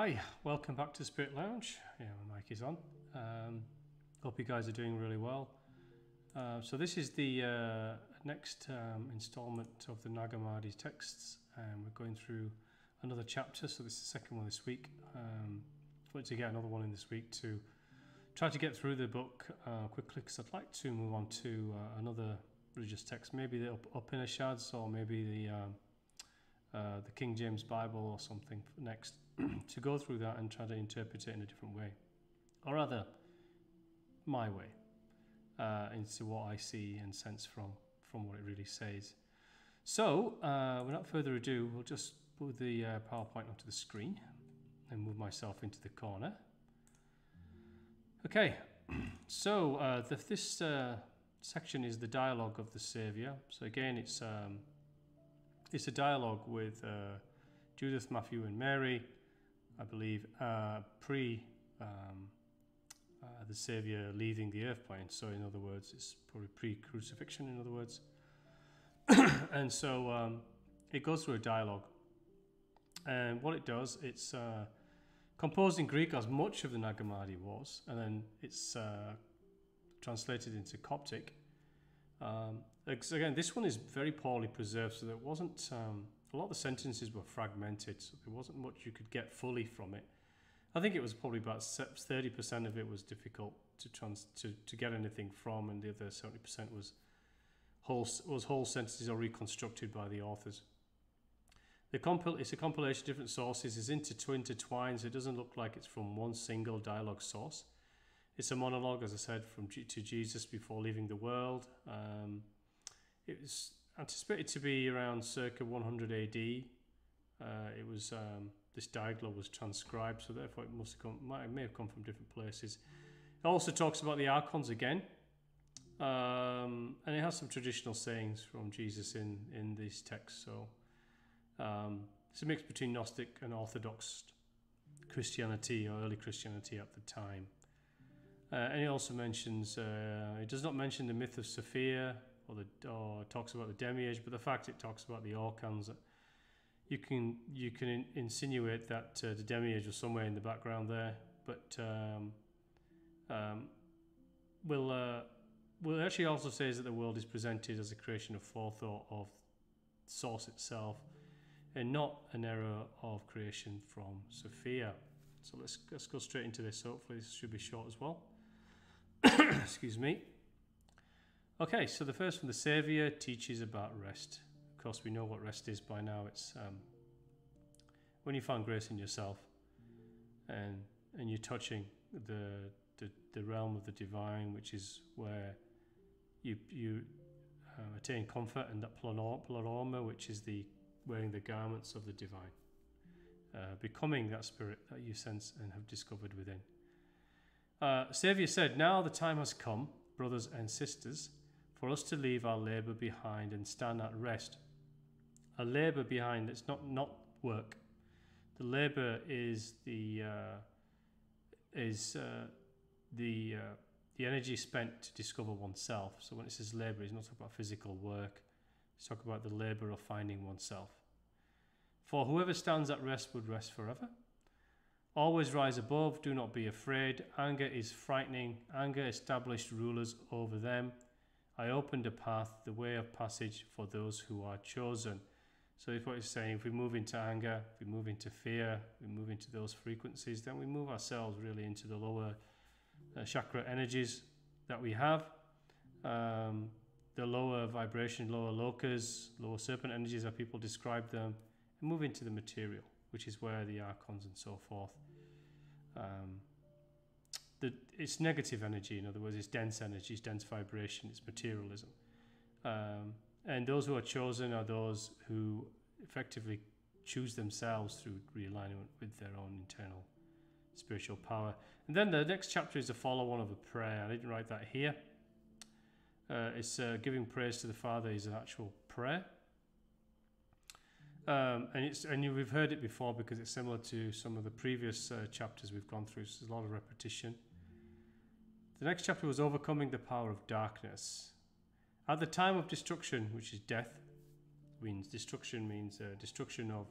Hi, welcome back to Spirit Lounge. Yeah, my mic is on. Um, hope you guys are doing really well. Uh, so this is the uh, next um, installment of the Nag Hammadi texts, and we're going through another chapter. So this is the second one this week. Um, to get another one in this week to try to get through the book uh, quickly, because I'd like to move on to uh, another religious text, maybe the Up- Upanishads or maybe the um, uh, the King James Bible or something next to go through that and try to interpret it in a different way, or rather, my way, uh, into what I see and sense from from what it really says. So, uh, without further ado, we'll just put the uh, PowerPoint onto the screen and move myself into the corner. Okay, so uh, the, this uh, section is the dialogue of the Saviour. So again, it's um, it's a dialogue with uh, Judas, Matthew, and Mary, I believe, uh, pre um, uh, the Saviour leaving the earth plane. So, in other words, it's probably pre crucifixion, in other words. and so um, it goes through a dialogue. And what it does, it's uh, composed in Greek, as much of the Nag Hammadi was, and then it's uh, translated into Coptic. Um, again, this one is very poorly preserved, so there wasn't um, a lot of the sentences were fragmented, so there wasn't much you could get fully from it. I think it was probably about thirty percent of it was difficult to trans to, to get anything from, and the other seventy percent was whole was whole sentences are reconstructed by the authors. The compil- it's a compilation of different sources. It's intertw- intertwined, so it doesn't look like it's from one single dialogue source. It's a monologue, as I said, from G- to Jesus before leaving the world. Um, it was anticipated to be around circa 100 AD. Uh, it was um, this dialogue was transcribed, so therefore it must have come, might, may have come from different places. It also talks about the archons again, um, and it has some traditional sayings from Jesus in in this text. So um, it's a mix between Gnostic and Orthodox Christianity or early Christianity at the time. Uh, and he also mentions, uh, it does not mention the myth of Sophia or, the, or talks about the demiurge, but the fact it talks about the archons, you can you can in, insinuate that uh, the demiurge was somewhere in the background there, but um, um, will uh, will actually also says that the world is presented as a creation of forethought of source itself, and not an error of creation from Sophia. So let's let's go straight into this. Hopefully this should be short as well. Excuse me. Okay, so the first one, the Saviour teaches about rest. Of course, we know what rest is by now. It's um, when you find grace in yourself, and and you're touching the the, the realm of the divine, which is where you you uh, attain comfort, and that pleroma, which is the wearing the garments of the divine, uh, becoming that spirit that you sense and have discovered within. Uh, Saviour said, Now the time has come, brothers and sisters, for us to leave our labour behind and stand at rest. A labour behind, it's not, not work. The labour is the uh, is uh, the uh, the energy spent to discover oneself. So when it says labour, it's not talking about physical work. It's talking about the labour of finding oneself. For whoever stands at rest would rest forever. Always rise above, do not be afraid. Anger is frightening. Anger established rulers over them. I opened a path, the way of passage for those who are chosen. So if what he's saying, if we move into anger, if we move into fear, we move into those frequencies, then we move ourselves really into the lower uh, chakra energies that we have. Um, the lower vibration, lower lokas, lower serpent energies, as people describe them, and move into the material, which is where the archons and so forth. Um, the, it's negative energy, in other words, it's dense energy, it's dense vibration, it's materialism. Um, and those who are chosen are those who effectively choose themselves through realignment with their own internal spiritual power. And then the next chapter is a follow on of a prayer. I didn't write that here. Uh, it's uh, giving praise to the Father is an actual prayer. Um, and it's and we've heard it before because it's similar to some of the previous uh, chapters we've gone through. So there's a lot of repetition. The next chapter was overcoming the power of darkness. At the time of destruction, which is death, means destruction means uh, destruction of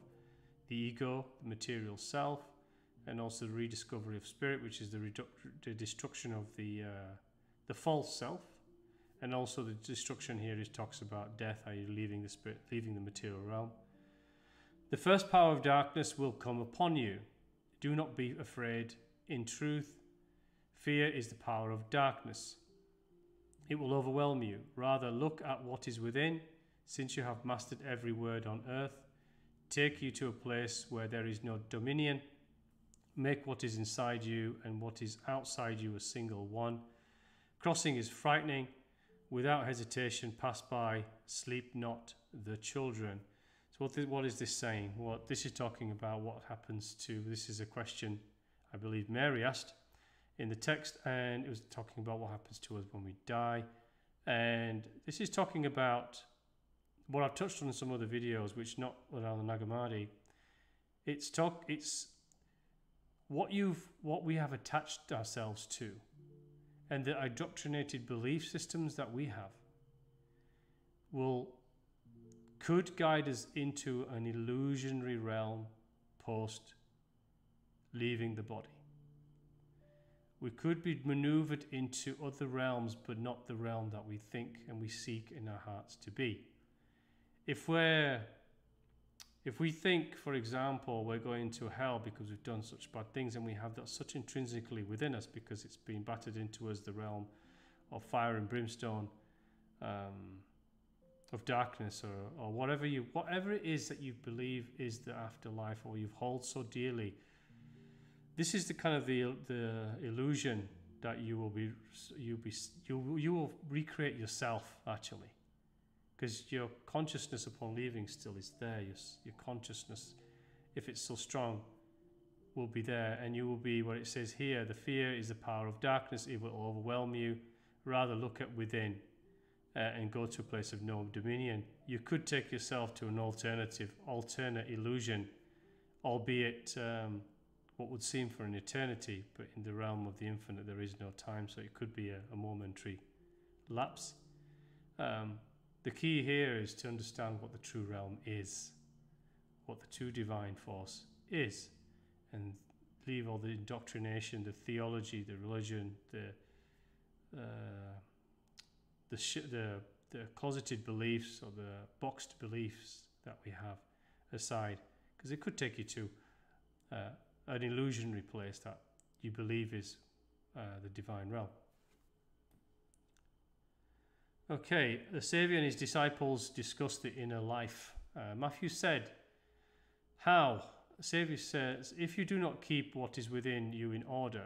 the ego, the material self, and also the rediscovery of spirit, which is the, the destruction of the uh, the false self, and also the destruction here is talks about death, i.e., leaving the spirit, leaving the material realm. The first power of darkness will come upon you. Do not be afraid. In truth, fear is the power of darkness. It will overwhelm you. Rather, look at what is within, since you have mastered every word on earth. Take you to a place where there is no dominion. Make what is inside you and what is outside you a single one. Crossing is frightening. Without hesitation, pass by. Sleep not the children. So, what, th- what is this saying? What this is talking about what happens to. This is a question I believe Mary asked in the text, and it was talking about what happens to us when we die. And this is talking about what I've touched on in some other videos, which not around the Nag Hammadi. It's talk. It's what you've what we have attached ourselves to, and the indoctrinated belief systems that we have will could guide us into an illusionary realm post leaving the body we could be maneuvered into other realms, but not the realm that we think and we seek in our hearts to be. If we're if we think, for example, we're going to hell because we've done such bad things and we have that such intrinsically within us because it's been battered into us the realm of fire and brimstone, um, of darkness, or, or whatever you whatever it is that you believe is the afterlife or you've hold so dearly this is the kind of the the illusion that you will be you be you you will recreate yourself actually. Because your consciousness upon leaving still is there. Your, your consciousness if it's so strong will be there. And you will be what it says here the fear is the power of darkness. It will overwhelm you. Rather look at within uh, and go to a place of no dominion you could take yourself to an alternative alternate illusion albeit um, what would seem for an eternity, but in the realm of the infinite there is no time, so it could be a, a momentary lapse. Um, the key here is to understand what the true realm is, what the true divine force is, and leave all the indoctrination, the theology, the religion, the uh, the, the the closeted beliefs or the boxed beliefs that we have aside, because it could take you to uh, an illusionary place that you believe is uh, the divine realm. Okay, the Saviour and his disciples discussed the inner life. Uh, Matthew said, How? The Saviour says, If you do not keep what is within you in order,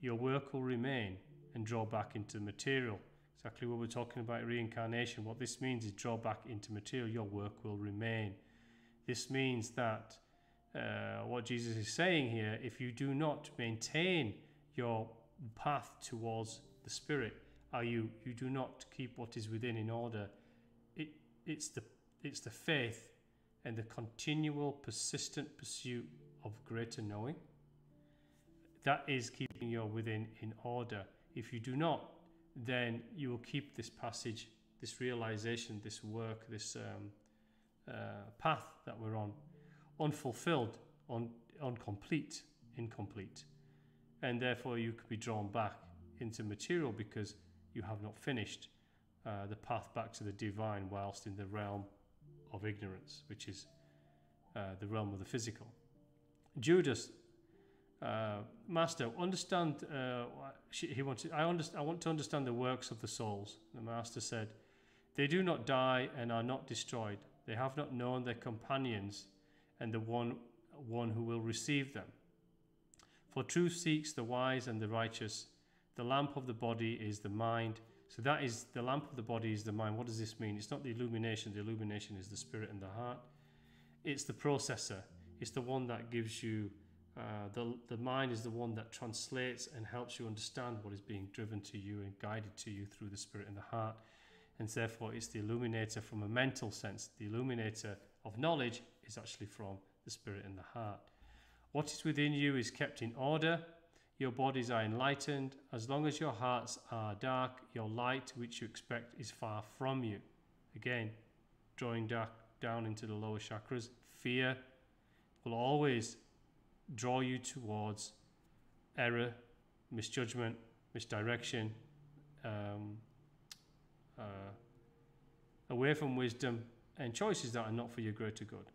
your work will remain and draw back into the material. Exactly what we're talking about reincarnation. What this means is draw back into material, your work will remain. This means that uh, what Jesus is saying here, if you do not maintain your path towards the Spirit, are you you do not keep what is within in order, it it's the it's the faith and the continual persistent pursuit of greater knowing that is keeping your within in order. If you do not, then you will keep this passage, this realization, this work, this um, uh, path that we're on unfulfilled, un, incomplete, incomplete. And therefore, you could be drawn back into material because you have not finished uh, the path back to the divine whilst in the realm of ignorance, which is uh, the realm of the physical. Judas, uh, Master, understand. He wanted. I. I want to understand the works of the souls. The Master said, "They do not die and are not destroyed. They have not known their companions and the one, one who will receive them. For truth seeks the wise and the righteous. The lamp of the body is the mind. So that is the lamp of the body is the mind. What does this mean? It's not the illumination. The illumination is the spirit and the heart. It's the processor. It's the one that gives you uh, the the mind is the one that translates and helps you understand what is being driven to you and guided to you through the spirit and the heart. And therefore, it's the illuminator from a mental sense. The illuminator of knowledge is actually from the spirit and the heart. What is within you is kept in order. Your bodies are enlightened. As long as your hearts are dark, your light, which you expect, is far from you. Again, drawing dark down into the lower chakras, fear will always draw you towards error, misjudgment, misdirection, um, uh, away from wisdom, and choices that are not for your greater good.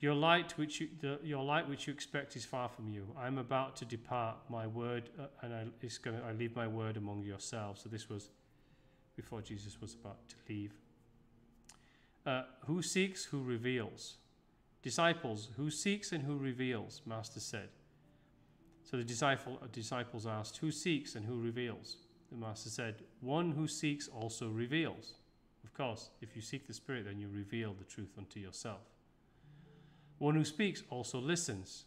Your light, which you, the, your light which you expect, is far from you. I am about to depart. My word, uh, and I, it's gonna, I leave my word among yourselves. So this was before Jesus was about to leave. Uh, who seeks, who reveals? Disciples, who seeks and who reveals? Master said. So the disciple, uh, disciples asked, Who seeks and who reveals? The Master said, One who seeks also reveals. Of course, if you seek the Spirit, then you reveal the truth unto yourself. One who speaks also listens,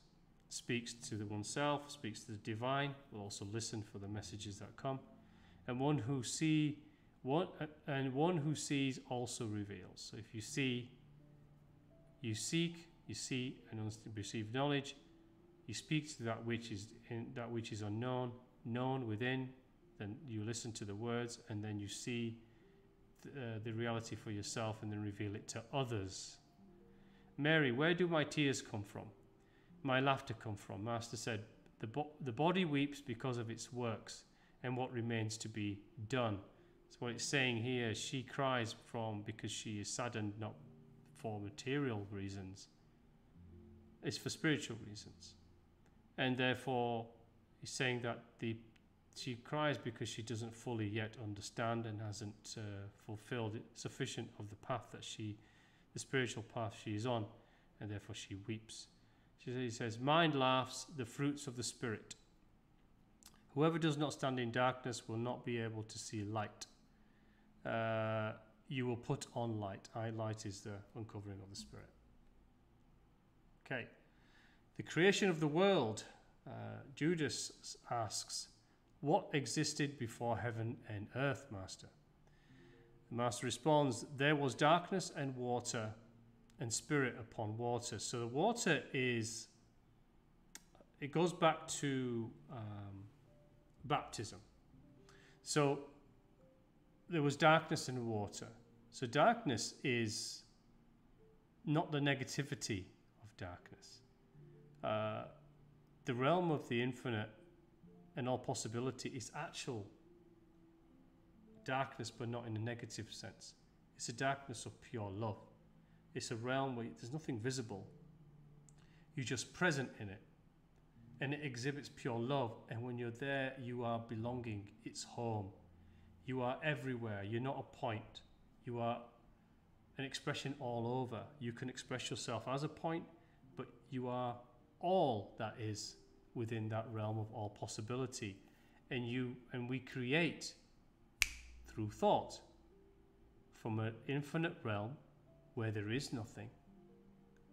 speaks to the oneself, speaks to the divine, will also listen for the messages that come. And one who see one and one who sees also reveals. So if you see, you seek, you see and receive knowledge. You speak to that which is in, that which is unknown, known within. Then you listen to the words, and then you see the, uh, the reality for yourself, and then reveal it to others. Mary, where do my tears come from? My laughter come from? Master said, the, bo- the body weeps because of its works and what remains to be done. So what it's saying here, she cries from because she is saddened not for material reasons. It's for spiritual reasons. And therefore, he's saying that the she cries because she doesn't fully yet understand and hasn't uh, fulfilled sufficient of the path that she the spiritual path she is on, and therefore she weeps. She says, Mind laughs, the fruits of the Spirit. Whoever does not stand in darkness will not be able to see light. Uh, you will put on light. I light is the uncovering of the Spirit. Okay. The creation of the world. Uh, Judas asks, What existed before heaven and earth, Master? The master responds, There was darkness and water, and spirit upon water. So the water is, it goes back to um, baptism. So there was darkness and water. So darkness is not the negativity darkness. Uh, the realm of the infinite and all possibility is actual darkness, but not in a negative sense. It's a darkness of pure love. It's a realm where there's nothing visible. You're just present in it. And it exhibits pure love. And when you're there, you are belonging. It's home. You are everywhere. You're not a point. You are an expression all over. You can express yourself as a point, you are all that is within that realm of all possibility. And you and we create through thought from an infinite realm where there is nothing,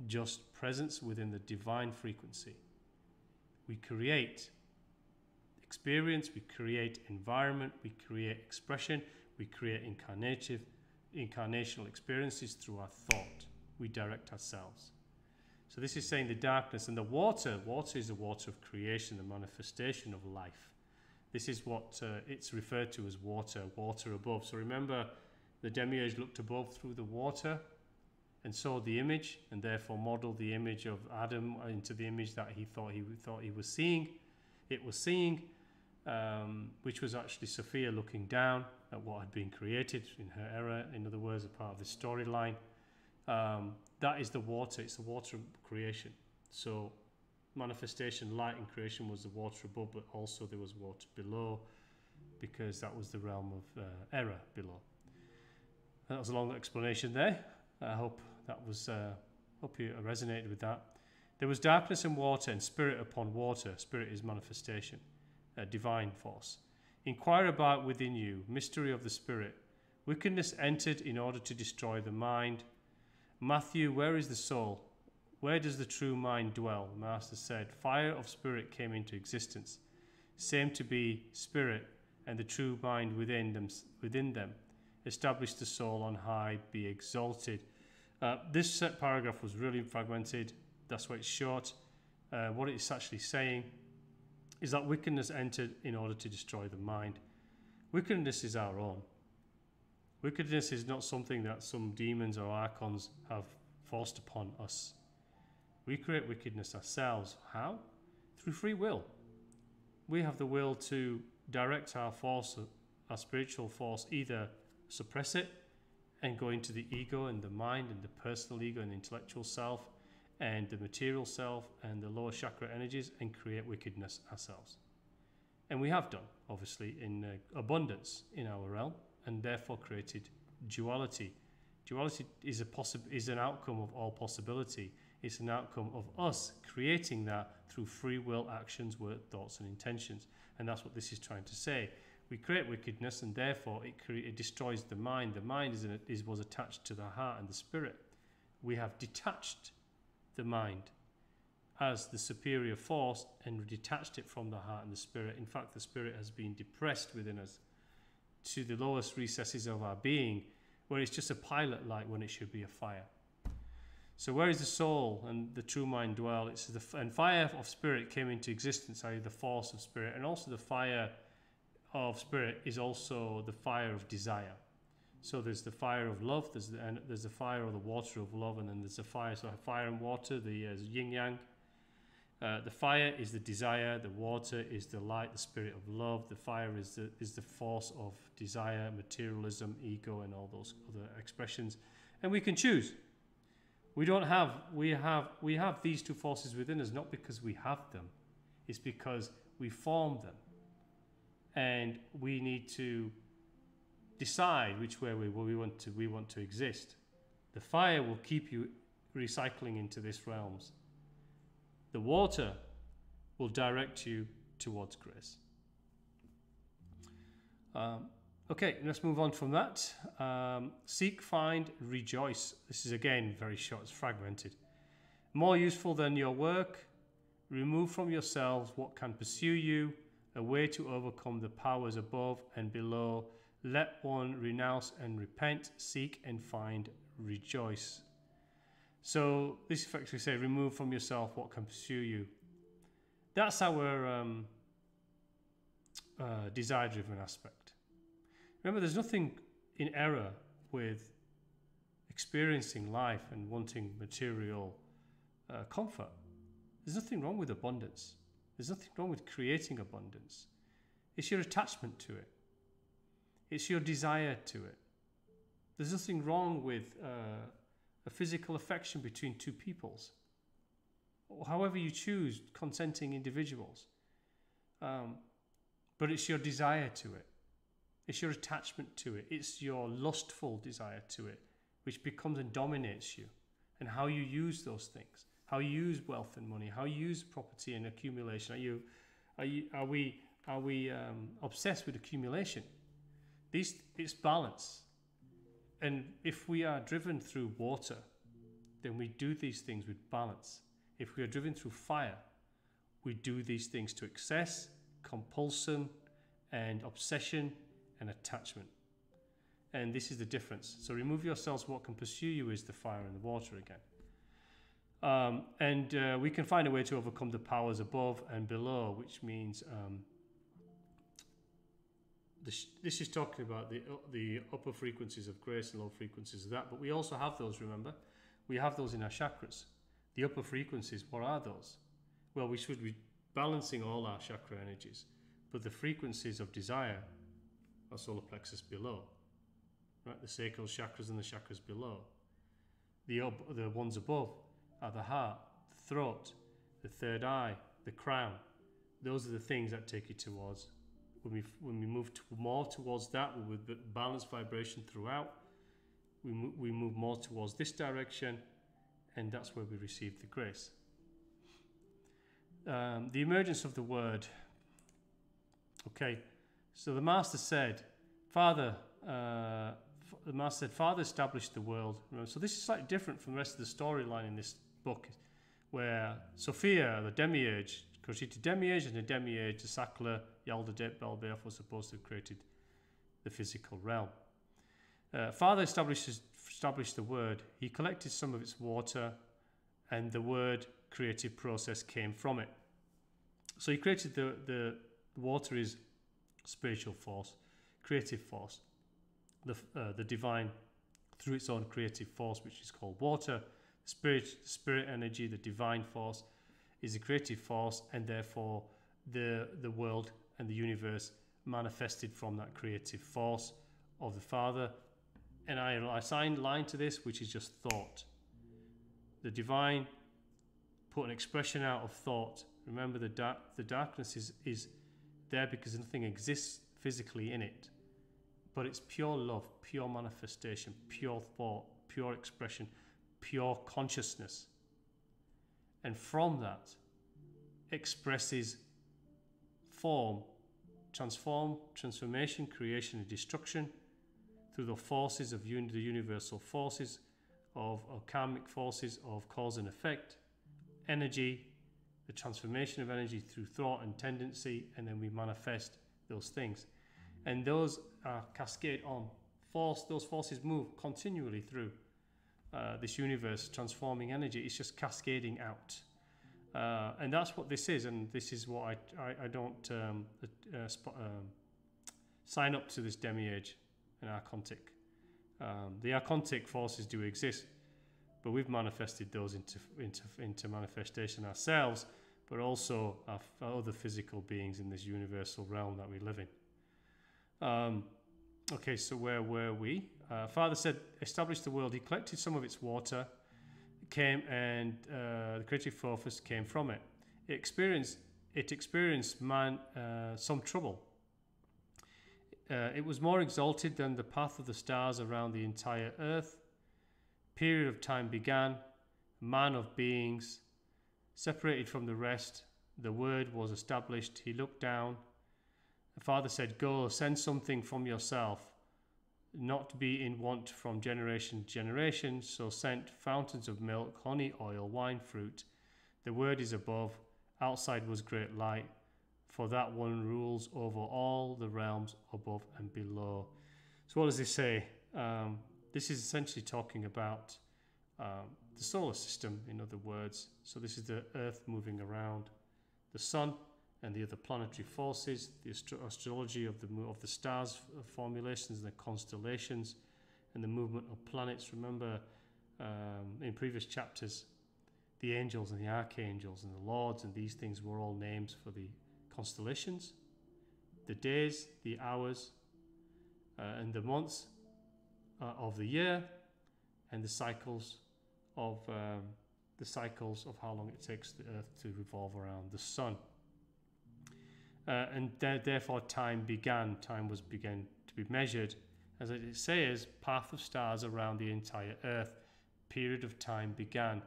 just presence within the divine frequency. We create experience, we create environment, we create expression, we create incarnative, incarnational experiences through our thought. We direct ourselves. So this is saying the darkness and the water. Water is the water of creation, the manifestation of life. This is what uh, it's referred to as water, water above. So remember, the demiurge looked above through the water and saw the image, and therefore modeled the image of Adam into the image that he thought he thought he was seeing. It was seeing, um, which was actually Sophia looking down at what had been created in her error. In other words, a part of the storyline. Um, that is the water. It's the water of creation. So manifestation, light and creation was the water above, but also there was water below because that was the realm of uh, error below. That was a long explanation there. I hope that was, uh, hope you resonated with that. There was darkness and water and spirit upon water. Spirit is manifestation, a divine force. Inquire about within you, mystery of the spirit. Wickedness entered in order to destroy the mind. Matthew, where is the soul? Where does the true mind dwell? Master said, Fire of spirit came into existence, same to be spirit, and the true mind within them, within them. Establish the soul on high, be exalted. Uh, this paragraph was really fragmented. That's why it's short. Uh, what it's actually saying is that wickedness entered in order to destroy the mind. Wickedness is our own. Wickedness is not something that some demons or archons have forced upon us. We create wickedness ourselves. How? Through free will. We have the will to direct our force, our spiritual force, either suppress it and go into the ego and the mind and the personal ego and the intellectual self and the material self and the lower chakra energies and create wickedness ourselves. And we have done, obviously, in uh, abundance in our realm and therefore created duality. Duality is, a possi- is an outcome of all possibility. It's an outcome of us creating that through free will actions, words, thoughts, and intentions. And that's what this is trying to say. We create wickedness, and therefore it, cre- it destroys the mind. The mind is, an, is was attached to the heart and the spirit. We have detached the mind as the superior force and detached it from the heart and the spirit. In fact, the spirit has been depressed within us to the lowest recesses of our being, where it's just a pilot light when it should be a fire. So where is the soul and the true mind dwell? It's the and fire of spirit came into existence, i.e., the force of spirit, and also the fire of spirit is also the fire of desire. So there's the fire of love, there's the, and there's the fire of the water of love, and then there's the fire. So fire and water, the uh, yin yang. Uh, the fire is the desire, the water is the light, the spirit of love. The fire is the is the force of desire, materialism, ego, and all those other expressions. And we can choose. We don't have we have we have these two forces within us not because we have them, it's because we form them, and we need to decide which way we, we want to we want to exist. The fire will keep you recycling into these realms. The water will direct you towards grace. Um, okay, let's move on from that. Um, seek, find, rejoice. This is again very short, it's fragmented. More useful than your work. Remove from yourselves what can pursue you, a way to overcome the powers above and below let one renounce and repent, seek and find, rejoice. So this effectively say, remove from yourself what can pursue you. That's our um, uh, desire-driven aspect. Remember, there's nothing in error with experiencing life and wanting material uh, comfort. There's nothing wrong with abundance. There's nothing wrong with creating abundance. It's your attachment to it. It's your desire to it. There's nothing wrong with uh, a physical affection between two peoples, or however you choose, consenting individuals. Um, but it's your desire to it. It's your attachment to it. It's your lustful desire to it, which becomes and dominates you, and how you use those things, how you use wealth and money, how you use property and accumulation. Are you, are you, are we, are we um, obsessed with accumulation? These, it's balance. And if we are driven through water, then we do these things with balance. If we are driven through fire, we do these things to excess, compulsion, and obsession and attachment. And this is the difference. So remove yourselves. What can pursue you is the fire and the water again. Um, and uh, we can find a way to overcome the powers above and below, which means um, this, is talking about the, uh, the upper frequencies of grace and low frequencies of that, but we also have those, remember? We have those in our chakras. The upper frequencies, what are those? Well, we should be balancing all our chakra energies, but the frequencies of desire are solar plexus below, right? The sacral chakras and the chakras below. The, the ones above are the heart, the throat, the third eye, the crown. Those are the things that take you towards when we, when we move to more towards that, with balanced vibration throughout, we, mo- we move more towards this direction, and that's where we receive the grace. Um, the emergence of the word. Okay, so the master said, Father, uh, the master said, Father established the world. So this is slightly different from the rest of the storyline in this book, where Sophia, the demiurge, created demiurge, and the demiurge, the Sakla, Yaldabaoth Belbeoth was supposed to have created the physical realm. Uh, Father establishes, established the word. He collected some of its water, and the word creative process came from it. So he created the, the water is spiritual force, creative force, the, uh, the divine through its own creative force, which is called water. Spirit, spirit energy, the divine force, is a creative force, and therefore the the world and the universe manifested from that creative force of the Father. And I assign line to this, which is just thought. The divine put an expression out of thought. Remember, the dark, the darkness is is there because nothing exists physically in it, but it's pure love, pure manifestation, pure thought, pure expression, pure consciousness. And from that expresses form, transform, transformation, creation, and destruction through the forces of un- the universal forces of, of karmic forces of cause and effect, energy, the transformation of energy through thought and tendency, and then we manifest those things. And those are cascade on. Force, those forces move continually through uh, this universe, transforming energy. It's just cascading out. Uh, and that's what this is, and this is what I, I, I don't um, uh, sp- um, sign up to this demiurge and archontic. Um, the archontic forces do exist, but we've manifested those into, into, into manifestation ourselves, but also our other physical beings in this universal realm that we live in. Um, okay, so where were we? Uh, Father said, established the world. He collected some of its water came and uh, the creative force came from it. It experienced it experienced man uh, some trouble. Uh, it was more exalted than the path of the stars around the entire earth. Period of time began. Man of beings, separated from the rest, the word was established. He looked down. The father said, "Go, send something from yourself." not to be in want from generation to generation, so sent fountains of milk, honey, oil, wine, fruit. The word is above, outside was great light, for that one rules over all the realms above and below. So, what does this say? Um, this is essentially talking about um, the solar system, in other words. So, this is the Earth moving around the Sun and the other planetary forces, the astro- astrology of the of the stars uh, formulations, the constellations, and the movement of planets. Remember, um, in previous chapters, the angels and the archangels and the lords and these things were all names for the constellations, the days, the hours, uh, and the months uh, of the year, and the cycles of um, the cycles of how long it takes the Earth to revolve around the sun. Uh, and th- therefore time began, time was began to be measured. As it says, path of stars around the entire earth, period of time began.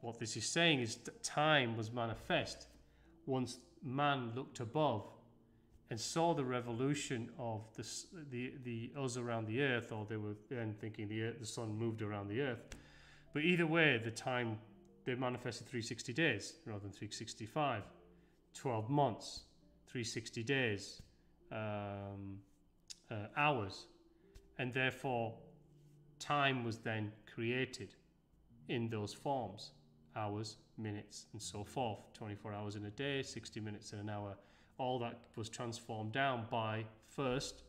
What this is saying is that time was manifest once man looked above and saw the revolution of the, the, the us around the earth, or they were then thinking the, earth, the sun moved around the earth. But either way, the time they manifested 360 days rather than 365, 12 months. 360 days, um, uh, hours, and therefore time was then created in those forms hours, minutes, and so forth 24 hours in a day, 60 minutes in an hour. All that was transformed down by first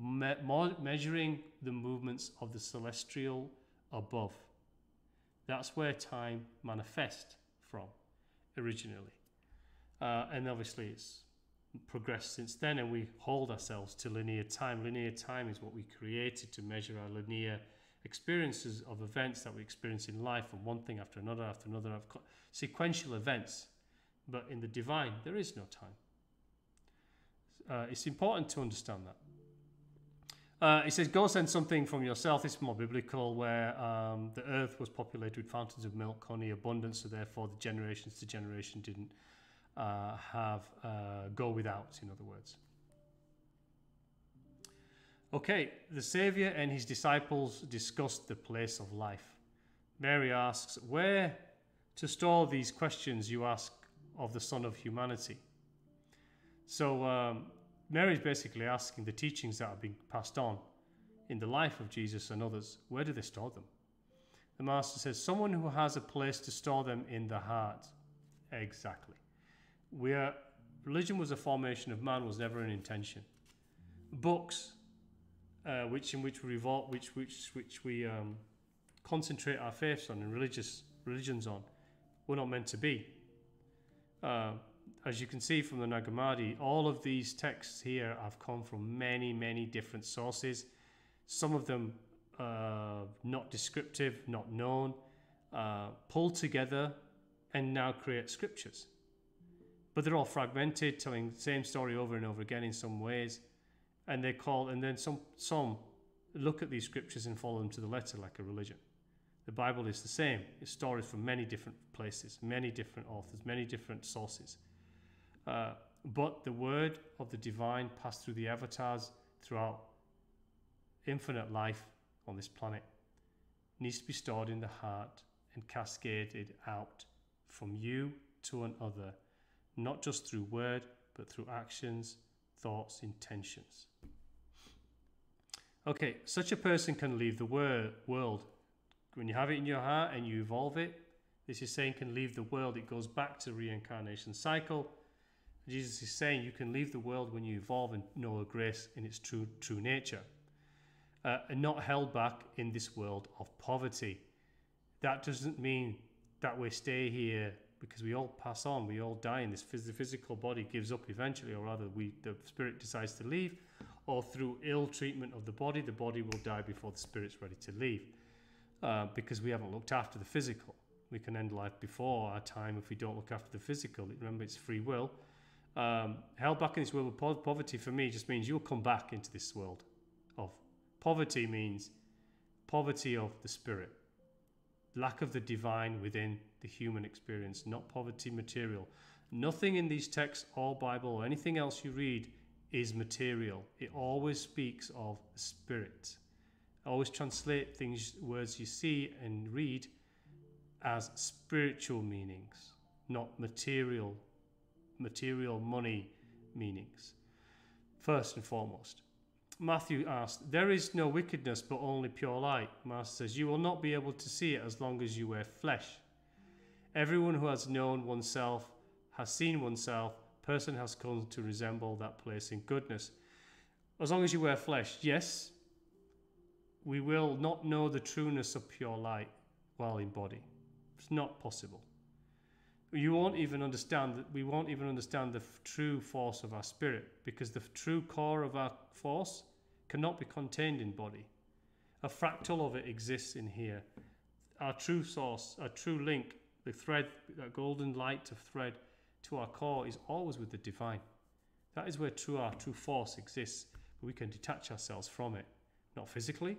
me- measuring the movements of the celestial above. That's where time manifests from originally. Uh, and obviously, it's progressed since then and we hold ourselves to linear time. Linear time is what we created to measure our linear experiences of events that we experience in life and one thing after another after another of sequential events. But in the divine, there is no time. Uh, it's important to understand that. Uh, it says, Go send something from yourself. It's more biblical, where um, the earth was populated with fountains of milk, honey, abundance, so therefore the generations to generation didn't uh, have uh, go without, in other words. Okay, the Saviour and his disciples discussed the place of life. Mary asks, Where to store these questions you ask of the Son of Humanity? So, um, Mary is basically asking the teachings that are being passed on in the life of Jesus and others, where do they store them? The Master says, Someone who has a place to store them in the heart. Exactly where religion was a formation of man was never an intention. Books, uh, which in which we revolt, which which which we um, concentrate our faiths on and religious religions on, we're not meant to be. Uh, as you can see from the Nag Hammadi, all of these texts here have come from many, many different sources. Some of them uh, not descriptive, not known, uh, pulled together and now create scriptures. But they're all fragmented, telling the same story over and over again in some ways. And they call, and then some, some look at these scriptures and follow them to the letter like a religion. The Bible is the same. It's stories from many different places, many different authors, many different sources. Uh, but the word of the divine passed through the avatars throughout infinite life on this planet needs to be stored in the heart and cascaded out from you to another, not just through word, but through actions, thoughts, intentions. Okay, such a person can leave the wor- world. When you have it in your heart and you evolve it, this is saying can leave the world. It goes back to reincarnation cycle. Jesus is saying you can leave the world when you evolve and know grace in its true true nature uh, and not held back in this world of poverty. That doesn't mean that we stay here because we all pass on, we all die, and this phys- physical body gives up eventually, or rather, we the spirit decides to leave, or through ill treatment of the body, the body will die before the spirit's ready to leave, uh, because we haven't looked after the physical. We can end life before our time if we don't look after the physical. Remember, it's free will. Um, back in this world of poverty for me just means you'll come back into this world of Poverty means poverty of the spirit, lack of the divine within the human experience, not poverty material. Nothing in these texts or Bible or anything else you read is material. It always speaks of spirit. Always translate things, words you see and read as spiritual meanings, not material, material money meanings. First and foremost. Matthew asked, There is no wickedness, but only pure light. Master says, You will not be able to see it as long as you wear flesh. Everyone who has known oneself has seen oneself. Person has come to resemble that place in goodness. As long as you wear flesh, yes, we will not know the trueness of pure light while in body. It's not possible. You won't even understand that we won't even understand the f- true force of our spirit because the f- true core of our force cannot be contained in body. A fractal of it exists in here. Our true source, our true link, the thread, that golden light of thread to our core is always with the divine. That is where true our true force exists. But we can detach ourselves from it, not physically,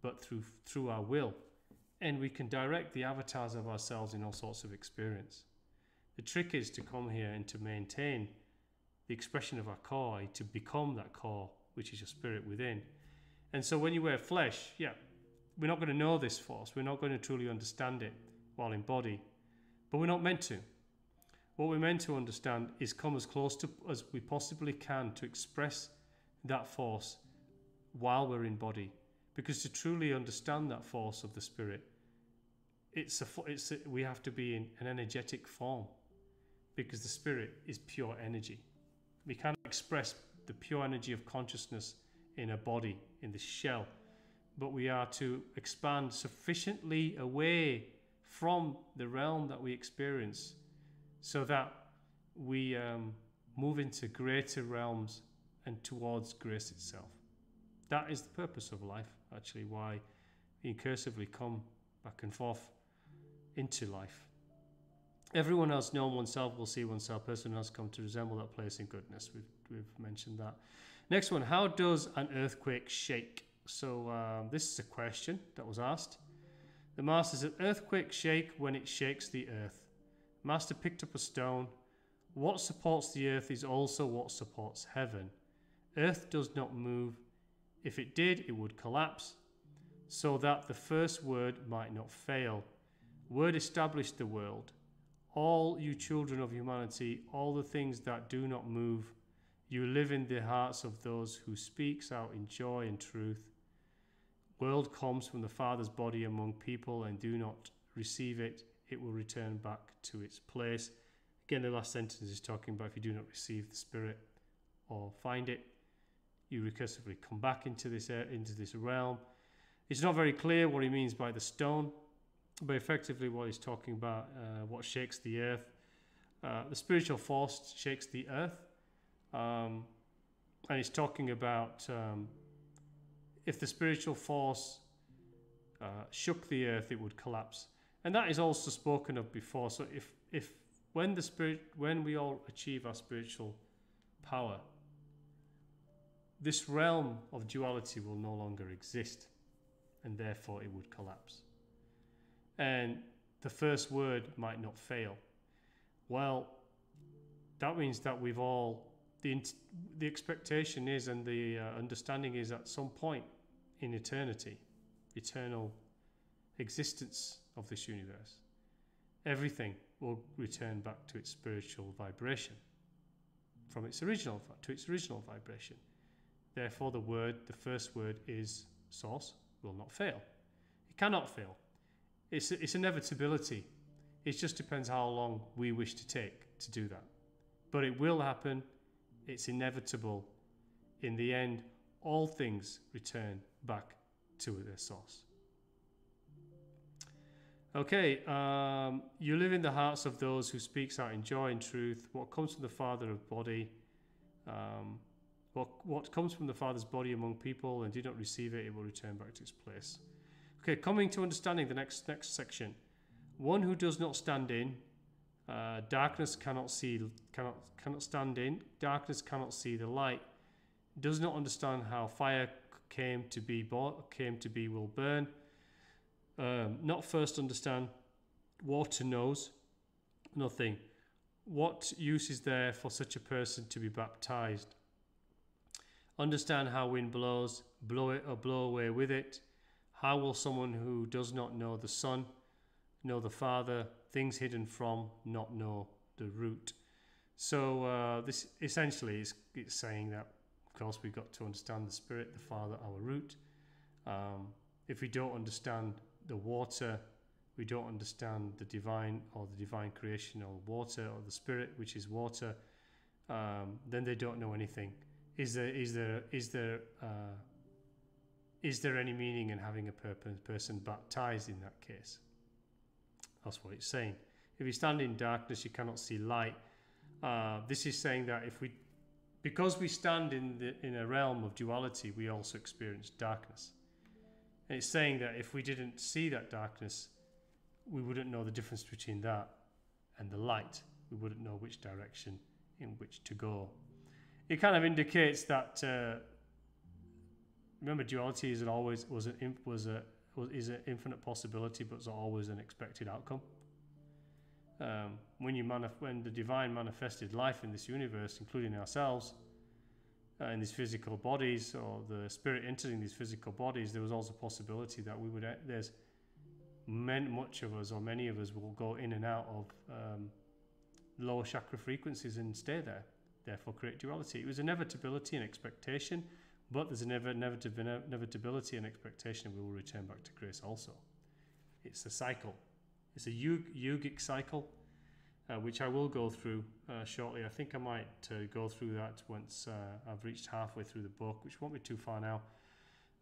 but through through our will, and we can direct the avatars of ourselves in all sorts of experience. The trick is to come here and to maintain the expression of our core, to become that core which is your spirit within. And so when you wear flesh, yeah, we're not going to know this force. We're not going to truly understand it while in body. But we're not meant to. What we're meant to understand is come as close to as we possibly can to express that force while we're in body. Because to truly understand that force of the spirit, it's a, it's a, we have to be in an energetic form because the spirit is pure energy. We cannot express the pure energy of consciousness in a body, in the shell. But we are to expand sufficiently away from the realm that we experience so that we um, move into greater realms and towards grace itself. That is the purpose of life, actually, why we incursively come back and forth into life. Everyone else known oneself will see oneself. Person has come to resemble that place in goodness. We've, we've mentioned that. Next one How does an earthquake shake? So, um, this is a question that was asked. The master's said, Earthquake shake when it shakes the earth. Master picked up a stone. What supports the earth is also what supports heaven. Earth does not move. If it did, it would collapse, so that the first word might not fail. Word established the world all you children of humanity, all the things that do not move, you live in the hearts of those who speaks out in joy and truth. World comes from the Father's body among people and do not receive it, it will return back to its place. Again, the last sentence is talking about if you do not receive the Spirit or find it, you recursively come back into this into this realm. It's not very clear what he means by the stone, but effectively what he's talking about, uh, what shakes the earth. Uh, the spiritual force shakes the earth. Um, and he's talking about um, if the spiritual force uh, shook the earth, it would collapse. And that is also spoken of before. So if, if when the spirit, when we all achieve our spiritual power, this realm of duality will no longer exist, and therefore it would collapse. And the first word might not fail. Well, that means that we've all the the expectation is and the uh, understanding is at some point in eternity, eternal existence of this universe, everything will return back to its spiritual vibration from its original to its original vibration. Therefore, the word, the first word is source, will not fail. It cannot fail. It's, it's inevitability. It just depends how long we wish to take to do that. But it will happen. It's inevitable. In the end, all things return back to their source. Okay, um, you live in the hearts of those who speaks out in joy and truth. What comes from the Father of body, um, what what comes from the Father's body among people, and do not receive it, it will return back to its place. Okay, coming to understanding the next next section. One who does not stand in, uh, darkness cannot see, cannot cannot stand in. Darkness cannot see the light. Does not understand how fire came to be, born, came to be, will burn um, not first understand water knows nothing. What use is there for such a person to be baptized? Understand how wind blows, blow it or blow away with it. How will someone who does not know the Son, know the Father, things hidden from, not know the root? So uh, this essentially is it's saying that, of course, we've got to understand the Spirit, the Father, our root. Um, if we don't understand the water, we don't understand the divine or the divine creation or water or the spirit, which is water, um, then they don't know anything. Is there is there is there uh, is there any meaning in having a person baptized in that case? That's what it's saying. If you stand in darkness, you cannot see light. Uh, this is saying that if we, because we stand in the in a realm of duality, we also experience darkness. And it's saying that if we didn't see that darkness, we wouldn't know the difference between that and the light. We wouldn't know which direction in which to go. It kind of indicates that. Uh, remember, duality is always was an was a is an infinite possibility, but it's always an expected outcome. Um, when you manif- when the divine manifested life in this universe, including ourselves, uh, in these physical bodies or the spirit entering these physical bodies, there was also a possibility that we would, uh, there's many, much of us or many of us will go in and out of um, lower chakra frequencies and stay there, therefore create duality. It was inevitability and expectation, but there's an inevitability and expectation we will return back to grace also. It's a cycle. It's a yogic cycle uh, which I will go through uh, shortly. I think I might uh, go through that once uh, I've reached halfway through the book, which won't be too far now,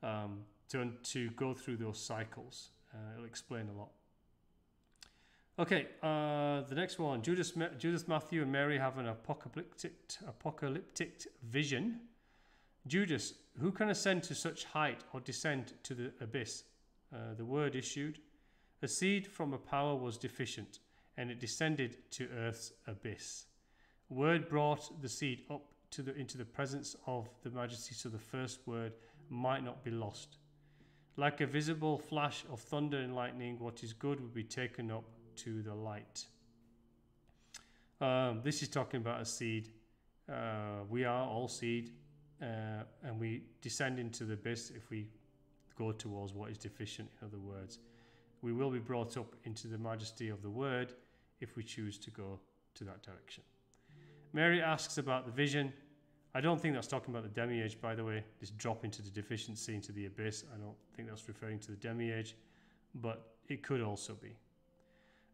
um, to, to go through those cycles. Uh, it'll explain a lot. Okay, uh, the next one. Judas, Judith, Matthew, and Mary have an apocalyptic, apocalyptic vision. Judas, who can ascend to such height or descend to the abyss? the word issued. A seed from a power was deficient and it descended to earth's abyss. Word brought the seed up to the, into the presence of the majesty, so the first word might not be lost. Like a visible flash of thunder and lightning, what is good will be taken up to the light. Um, this is talking about a seed. Uh, we are all seed, uh, and we descend into the abyss if we go towards what is deficient, in other words. We will be brought up into the majesty of the word if we choose to go to that direction. Mary asks about the vision. I don't think that's talking about the demiurge, by the way, this drop into the deficiency, into the abyss. I don't think that's referring to the demiurge, but it could also be.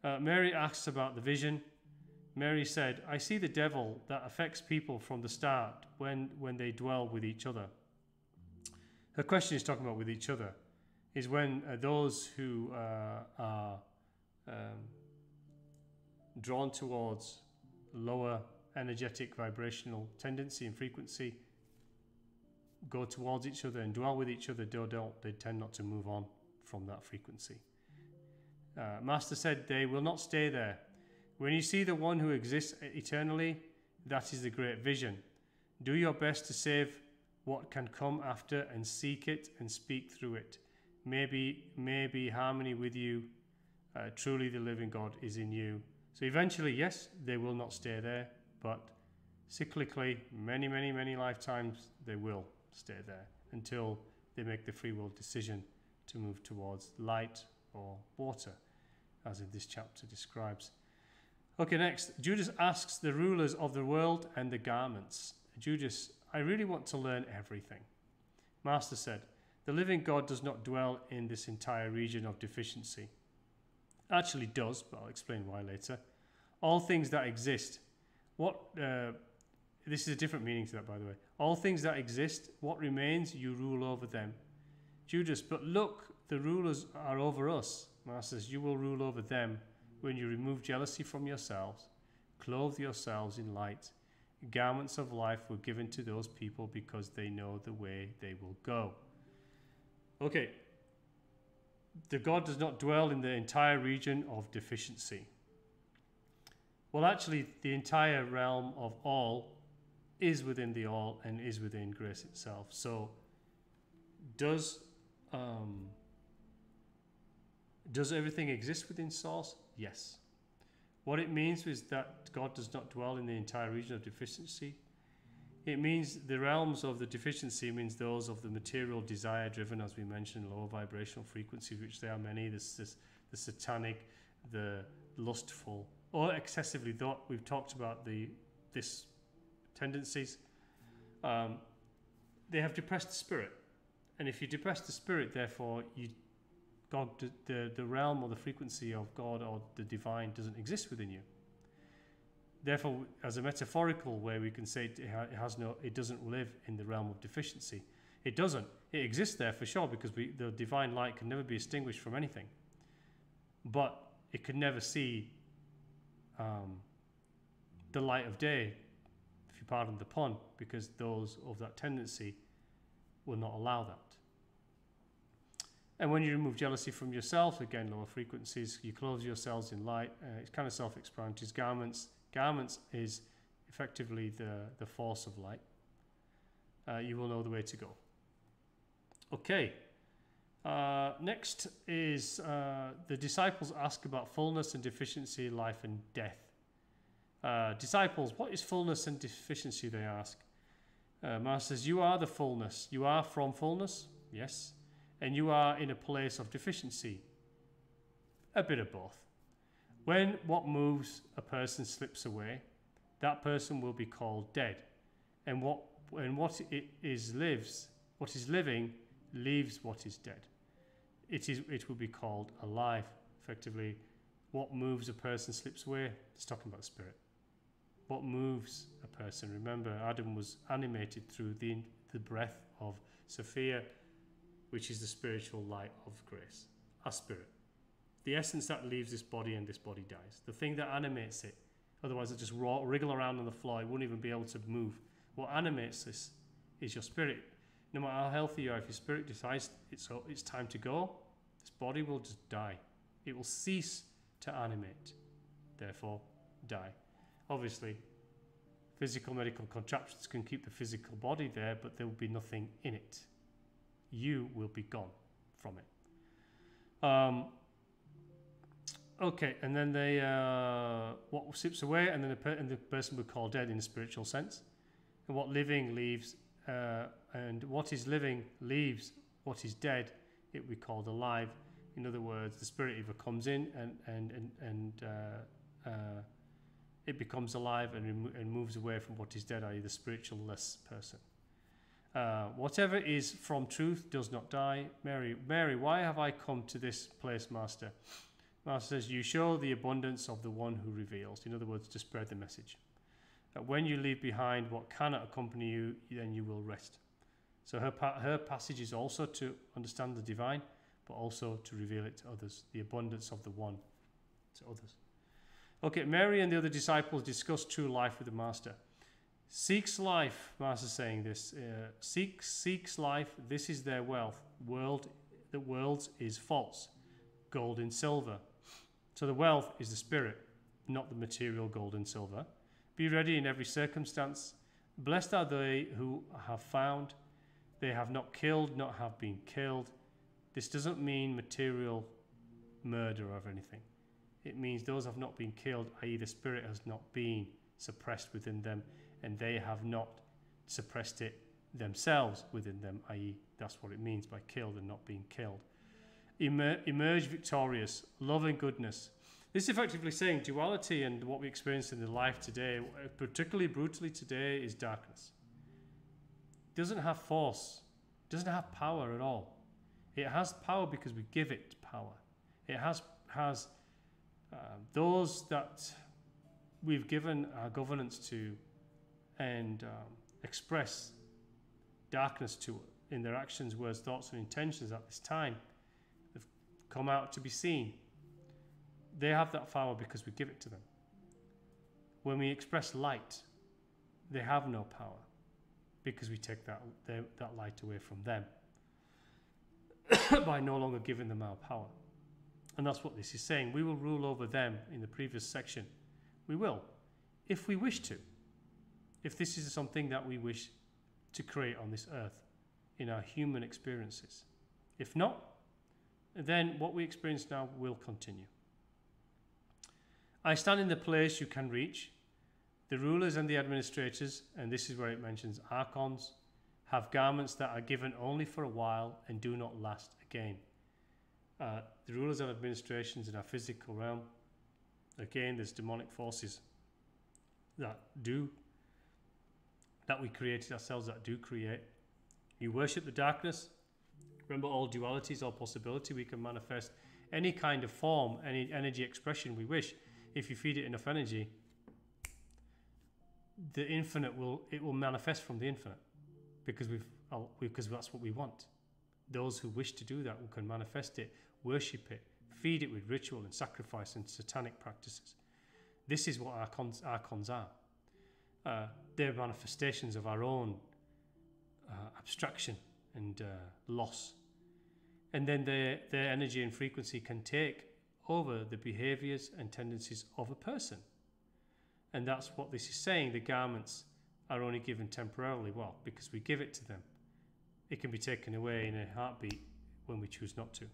Uh, Mary asks about the vision. Mary said, I see the devil that affects people from the start when, when they dwell with each other. Her question is talking about with each other. is when uh, those who uh, are um, drawn towards lower energetic vibrational tendency and frequency go towards each other and dwell with each other, they don't, they tend not to move on from that frequency. Uh, Master said they will not stay there. When you see the one who exists eternally, that is the great vision. Do your best to save what can come after and seek it and speak through it. Maybe, maybe harmony with you. Uh, truly, the living God is in you. So eventually, yes, they will not stay there, but cyclically, many, many, many lifetimes, they will stay there until they make the free will decision to move towards light or water, as in this chapter describes. Okay, next, Judas asks the rulers of the world and the garments. Judas, I really want to learn everything. Master said, The living God does not dwell in this entire region of deficiency. Actually, does, but I'll explain why later. All things that exist. What uh, this is a different meaning to that, by the way. All things that exist, what remains, you rule over them. Judas, but look, the rulers are over us. Masters, you will rule over them when you remove jealousy from yourselves, clothe yourselves in light. Garments of life were given to those people because they know the way they will go. Okay, the God does not dwell in the entire region of deficiency. Well, actually, the entire realm of all is within the all and is within grace itself. So, does um, does everything exist within source? Yes. What it means is that God does not dwell in the entire region of deficiency. It means the realms of the deficiency means those of the material desire driven, as we mentioned, lower vibrational frequencies, which there are many. This, the satanic, the lustful, or excessively thought. We've talked about the this tendencies, um, they have depressed the spirit. And if you depress the spirit, therefore, you, God, the, the realm or the frequency of God or the divine doesn't exist within you. Therefore, as a metaphorical way, we can say it has no, it doesn't live in the realm of deficiency. It doesn't. It exists there for sure because we, the divine light can never be extinguished from anything. But it could never see um, the light of day if you pardon the pun, because those of that tendency will not allow that. And when you remove jealousy from yourself, again, lower frequencies, you clothe yourselves in light. Uh, it's kind of self explanatory. Garments, garments is effectively the, the force of light. Uh, you will know the way to go. Okay. Uh, next is uh, the disciples ask about fullness and deficiency, life and death. Uh, disciples, what is fullness and deficiency? They ask. Uh, Masters, you are the fullness. You are from fullness, yes, and you are in a place of deficiency. A bit of both. When what moves a person slips away, that person will be called dead, and what and what it is lives, what is living, leaves what is dead. It is it will be called alive. Effectively, what moves a person slips away. It's talking about spirit what moves a person. Remember, Adam was animated through the, the breath of Sophia, which is the spiritual light of grace, our spirit. The essence that leaves this body and this body dies. The thing that animates it, otherwise it just wriggle around on the floor, it wouldn't even be able to move. What animates this is your spirit. No matter how healthy you are, if your spirit decides it's, it's time to go, this body will just die. It will cease to animate, therefore die. Obviously, physical medical contraptions can keep the physical body there, but there will be nothing in it. You will be gone from it. Um, okay, and then they uh, what slips away, and then the, per- and the person would call dead in a spiritual sense, and what living leaves, uh, and what is living leaves what is dead. It be called alive. In other words, the spirit either comes in and and and and uh, uh it becomes alive and, remo- and moves away from what is dead, i.e., the spiritualless person. Uh, whatever is from truth does not die. Mary, Mary, why have I come to this place, Master? Master says, You show the abundance of the one who reveals. In other words, to spread the message. That when you leave behind what cannot accompany you, then you will rest. So her, her passage is also to understand the divine, but also to reveal it to others, the abundance of the one to others. Okay, Mary and the other disciples discuss true life with the Master. Seeks life, Master saying this. Uh, seeks seeks life. This is their wealth. World, the world's is false. Gold and silver. So the wealth is the spirit, not the material gold and silver. Be ready in every circumstance. Blessed are they who have found. They have not killed, not have been killed. This doesn't mean material murder of anything. It means those have not been killed, i.e., the spirit has not been suppressed within them, and they have not suppressed it themselves within them, i.e., that's what it means by killed and not being killed. Emer- emerge victorious, love and goodness. This is effectively saying duality and what we experience in the life today, particularly brutally today, is darkness. It doesn't have force, it doesn't have power at all. It has power because we give it power. It has has um, those that we've given our governance to and um, express darkness to it in their actions, words, thoughts, and intentions at this time They've come out to be seen. They have that power because we give it to them. When we express light, they have no power because we take that, that light away from them by no longer giving them our power. And that's what this is saying. We will rule over them in the previous section. We will, if we wish to. If this is something that we wish to create on this earth in our human experiences. If not, then what we experience now will continue. I stand in the place you can reach. The rulers and the administrators, and this is where it mentions archons, have garments that are given only for a while and do not last again. Uh, the rulers and administrations in our physical realm, again, there's demonic forces that do, that we created ourselves, that do create. You worship the darkness. Remember, all dualities, all possibility, we can manifest any kind of form, any energy expression we wish. If you feed it enough energy, the infinite will it will manifest from the infinite because we've because that's what we want. Those who wish to do that can manifest it worship it, feed it with ritual and sacrifice and satanic practices. This is what archons, archons are. Uh, they're manifestations of our own uh, abstraction and uh, loss. And then their, their energy and frequency can take over the behaviors and tendencies of a person. And that's what this is saying. The garments are only given temporarily. Well, because we give it to them. It can be taken away in a heartbeat when we choose not to.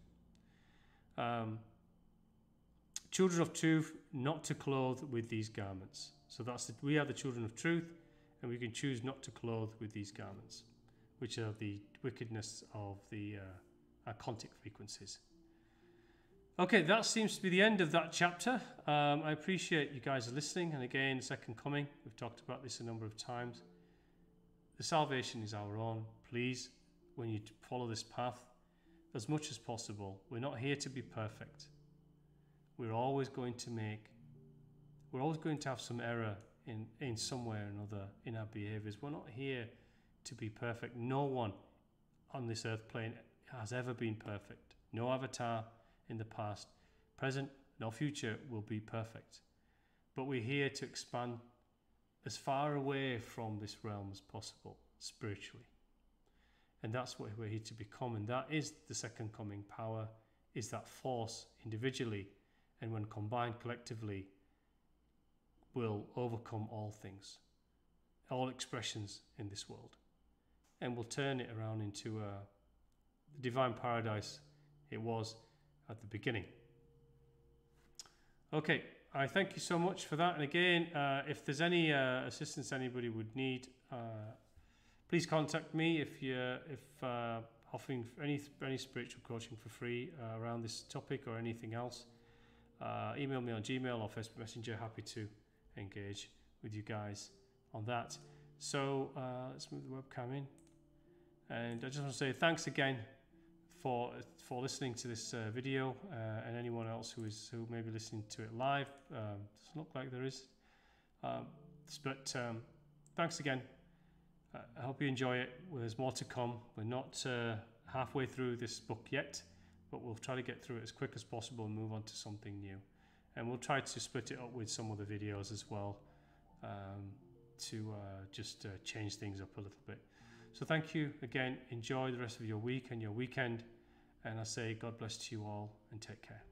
Um, children of truth, not to clothe with these garments. So that's the, we are the children of truth, and we can choose not to clothe with these garments, which are the wickedness of the uh, archontic frequencies. Okay, that seems to be the end of that chapter. Um, I appreciate you guys listening, and again, second coming. We've talked about this a number of times. The salvation is our own. Please, when you follow this path, as much as possible. We're not here to be perfect. We're always going to make, we're always going to have some error in, in some way or another in our behaviors. We're not here to be perfect. No one on this earth plane has ever been perfect. No avatar in the past, present, no future will be perfect. But we're here to expand as far away from this realm as possible spiritually. And that's what we're here to become. And that is the second coming power, is that force individually and when combined collectively will overcome all things, all expressions in this world. And will turn it around into a divine paradise it was at the beginning. Okay, I thank you so much for that. And again, uh, if there's any uh, assistance anybody would need, uh, please contact me if you're if uh, offering any any spiritual coaching for free uh, around this topic or anything else. Uh, email me on Gmail or Facebook Messenger. Happy to engage with you guys on that. So uh, let's move the webcam in, and I just want to say thanks again for for listening to this uh, video uh, and anyone else who is who may be listening to it live. Um, doesn't look like there is, um, but um, thanks again. I hope you enjoy it. Well, there's more to come. We're not uh, halfway through this book yet. but we'll try to get through it as quick as possible and move on to something new. And we'll try to split it up with some other videos as well um, to uh, just uh, change things up a little bit. So thank you again. Enjoy the rest of your week and your weekend. And I say God bless to you all and take care.